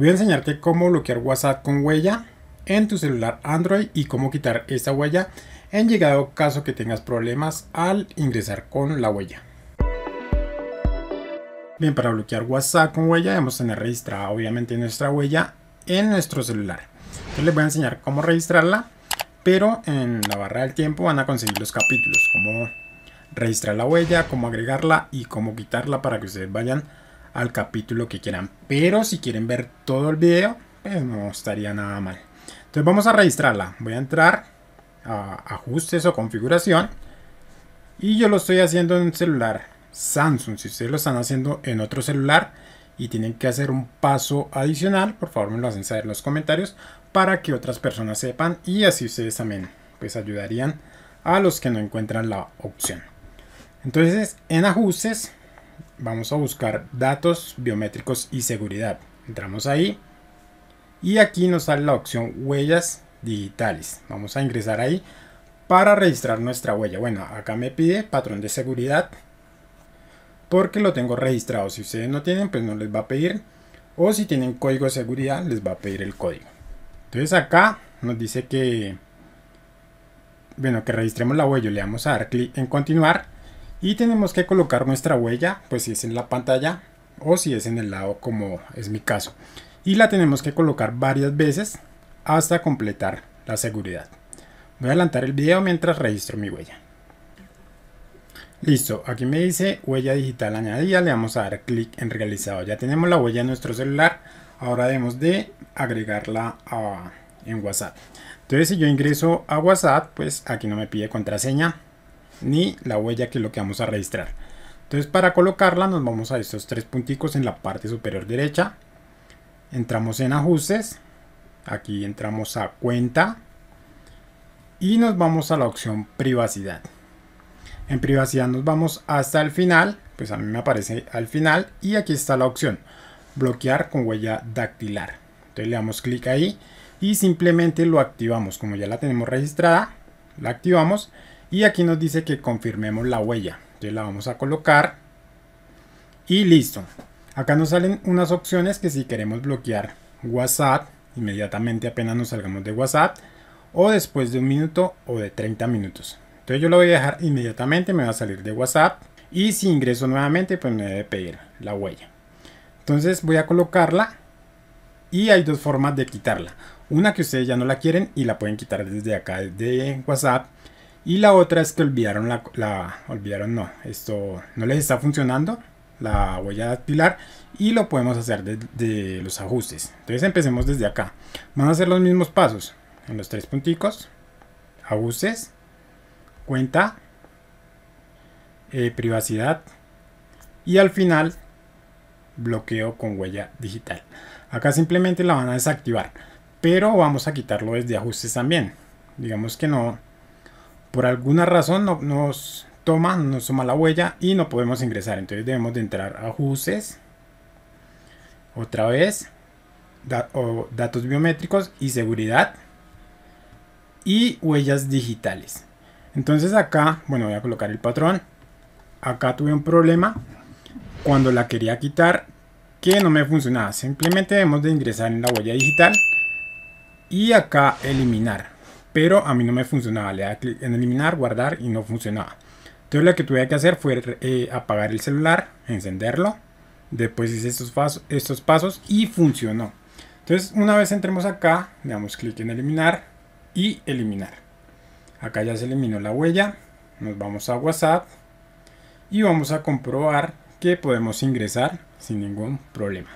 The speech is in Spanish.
voy a enseñarte cómo bloquear WhatsApp con huella en tu celular Android y cómo quitar esta huella en llegado caso que tengas problemas al ingresar con la huella. Bien, para bloquear WhatsApp con huella debemos tener registrada obviamente nuestra huella en nuestro celular. Yo les voy a enseñar cómo registrarla, pero en la barra del tiempo van a conseguir los capítulos, cómo registrar la huella, cómo agregarla y cómo quitarla para que ustedes vayan al capítulo que quieran. Pero si quieren ver todo el video, pues no estaría nada mal. Entonces vamos a registrarla. Voy a entrar a ajustes o configuración. Y yo lo estoy haciendo en un celular Samsung. Si ustedes lo están haciendo en otro celular y tienen que hacer un paso adicional, por favor me lo hacen saber en los comentarios para que otras personas sepan y así ustedes también pues ayudarían a los que no encuentran la opción. Entonces en ajustes vamos a buscar datos biométricos y seguridad. Entramos ahí y aquí nos sale la opción huellas digitales. Vamos a ingresar ahí para registrar nuestra huella. Bueno, acá me pide patrón de seguridad porque lo tengo registrado. Si ustedes no tienen, pues no les va a pedir. O si tienen código de seguridad, les va a pedir el código. Entonces acá nos dice que, bueno, que registremos la huella. Le damos a dar clic en continuar y tenemos que colocar nuestra huella, pues si es en la pantalla o si es en el lado como es mi caso. Y la tenemos que colocar varias veces hasta completar la seguridad. Voy a adelantar el video mientras registro mi huella. Listo, aquí me dice huella digital añadida, le vamos a dar clic en realizado. Ya tenemos la huella en nuestro celular, ahora debemos de agregarla en WhatsApp. Entonces si yo ingreso a WhatsApp, pues aquí no me pide contraseña, ni la huella que es lo que vamos a registrar. Entonces para colocarla nos vamos a estos tres punticos en la parte superior derecha. Entramos en ajustes. Aquí entramos a cuenta. Y nos vamos a la opción privacidad. En privacidad nos vamos hasta el final. Pues a mí me aparece al final. Y aquí está la opción. Bloquear con huella dactilar. Entonces le damos clic ahí. Y simplemente lo activamos. Como ya la tenemos registrada. La activamos y aquí nos dice que confirmemos la huella. Entonces la vamos a colocar. Y listo. Acá nos salen unas opciones que si queremos bloquear WhatsApp, inmediatamente apenas nos salgamos de WhatsApp, o después de un minuto o de 30 minutos. Entonces yo lo voy a dejar inmediatamente, me va a salir de WhatsApp. Y si ingreso nuevamente, pues me debe pedir la huella. Entonces voy a colocarla. Y hay dos formas de quitarla. Una que ustedes ya no la quieren y la pueden quitar desde acá, desde WhatsApp. Y la otra es que olvidaron la, olvidaron no, esto no les está funcionando la huella dactilar y lo podemos hacer desde los ajustes. Entonces empecemos desde acá. Van a hacer los mismos pasos en los tres punticos, ajustes, cuenta, eh, privacidad y al final bloqueo con huella digital. Acá simplemente la van a desactivar, pero vamos a quitarlo desde ajustes también. Digamos que no, por alguna razón no, nos toma, nos toma la huella y no podemos ingresar. Entonces debemos de entrar a ajustes. Otra vez. datos biométricos y seguridad. Y huellas digitales. Entonces acá, bueno, voy a colocar el patrón. Acá tuve un problema cuando la quería quitar que no me funcionaba. Simplemente debemos de ingresar en la huella digital y acá eliminar pero a mí no me funcionaba. Le daba clic en eliminar, guardar y no funcionaba. Entonces lo que tuve que hacer fue eh, apagar el celular, encenderlo. Después hice estos pasos, estos pasos y funcionó. Entonces una vez entremos acá, le damos clic en eliminar y eliminar. Acá ya se eliminó la huella. Nos vamos a WhatsApp y vamos a comprobar que podemos ingresar sin ningún problema.